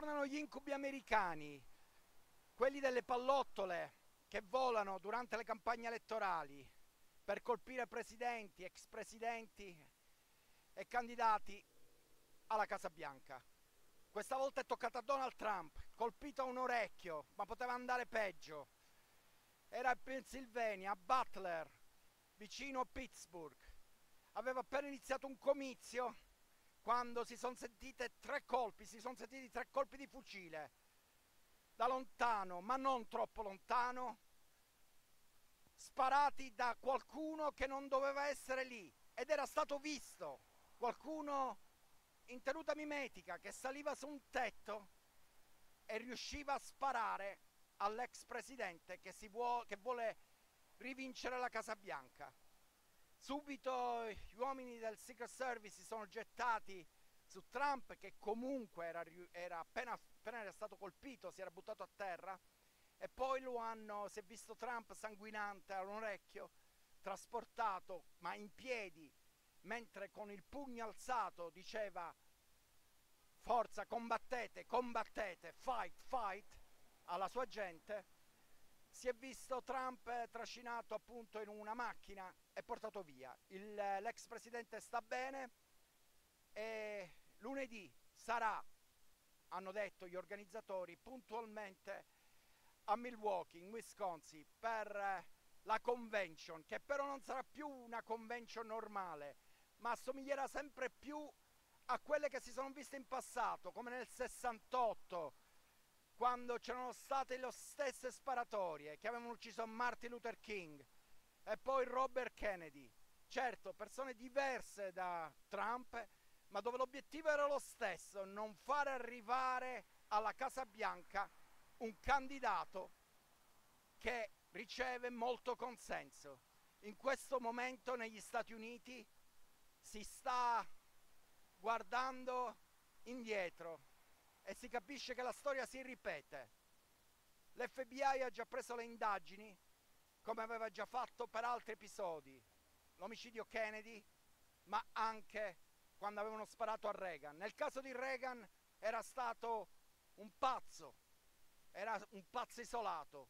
Tornano gli incubi americani, quelli delle pallottole che volano durante le campagne elettorali per colpire presidenti, ex presidenti e candidati alla Casa Bianca. Questa volta è toccata a Donald Trump, colpito a un orecchio, ma poteva andare peggio. Era in Pennsylvania, a Butler, vicino a Pittsburgh. Aveva appena iniziato un comizio quando si sono sentite tre colpi, si sono sentiti tre colpi di fucile. Da lontano, ma non troppo lontano, sparati da qualcuno che non doveva essere lì ed era stato visto. Qualcuno in tenuta mimetica che saliva su un tetto e riusciva a sparare all'ex presidente che, vuole, che vuole rivincere la Casa Bianca. Subito gli uomini del Secret Service si sono gettati su Trump che comunque era, era appena, appena, era stato colpito, si era buttato a terra e poi lo hanno, si è visto Trump sanguinante a un orecchio, trasportato ma in piedi mentre con il pugno alzato diceva forza, combattete, combattete, fight, fight alla sua gente, si è visto Trump trascinato appunto in una macchina e portato via. Il, l'ex presidente sta bene e lunedì sarà, hanno detto gli organizzatori, puntualmente a Milwaukee, in Wisconsin, per la convention, che però non sarà più una convention normale, ma assomiglierà sempre più a quelle che si sono viste in passato, come nel 68, quando c'erano state le stesse sparatorie che avevano ucciso Martin Luther King e poi Robert Kennedy. Certo, persone diverse da Trump, ma dove l'obiettivo era lo stesso, non fare arrivare alla Casa Bianca un candidato che riceve molto consenso. In questo momento negli Stati Uniti si sta guardando indietro e si capisce che la storia si ripete. L'FBI ha già preso le indagini, come aveva già fatto per altri episodi, l'omicidio Kennedy, ma anche quando avevano sparato a Reagan. Nel caso di Reagan era stato un pazzo, era un pazzo isolato.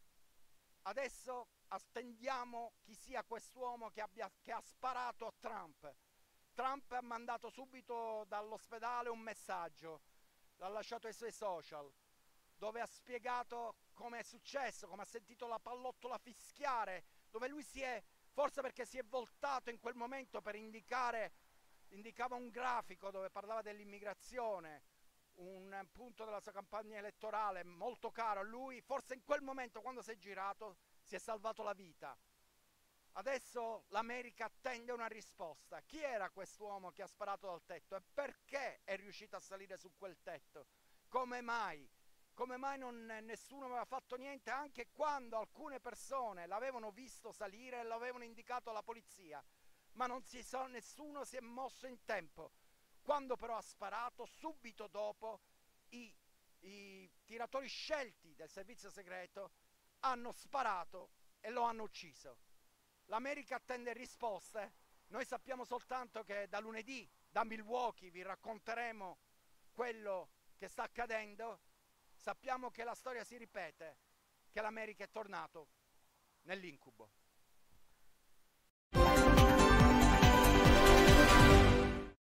Adesso attendiamo chi sia quest'uomo che, abbia, che ha sparato a Trump Trump ha mandato subito dall'ospedale un messaggio, l'ha lasciato ai suoi social, dove ha spiegato come è successo, come ha sentito la pallottola fischiare, dove lui si è, forse perché si è voltato in quel momento per indicare, indicava un grafico dove parlava dell'immigrazione, un punto della sua campagna elettorale molto caro a lui, forse in quel momento quando si è girato si è salvato la vita. Adesso l'America attende una risposta. Chi era quest'uomo che ha sparato dal tetto e perché è riuscito a salire su quel tetto? Come mai? Come mai non, nessuno aveva fatto niente anche quando alcune persone l'avevano visto salire e l'avevano indicato alla polizia? Ma non si so, nessuno si è mosso in tempo. Quando però ha sparato, subito dopo i, i tiratori scelti del servizio segreto hanno sparato e lo hanno ucciso. L'America attende risposte. Noi sappiamo soltanto che da lunedì, da Milwaukee, vi racconteremo quello che sta accadendo. Sappiamo che la storia si ripete, che l'America è tornato nell'incubo.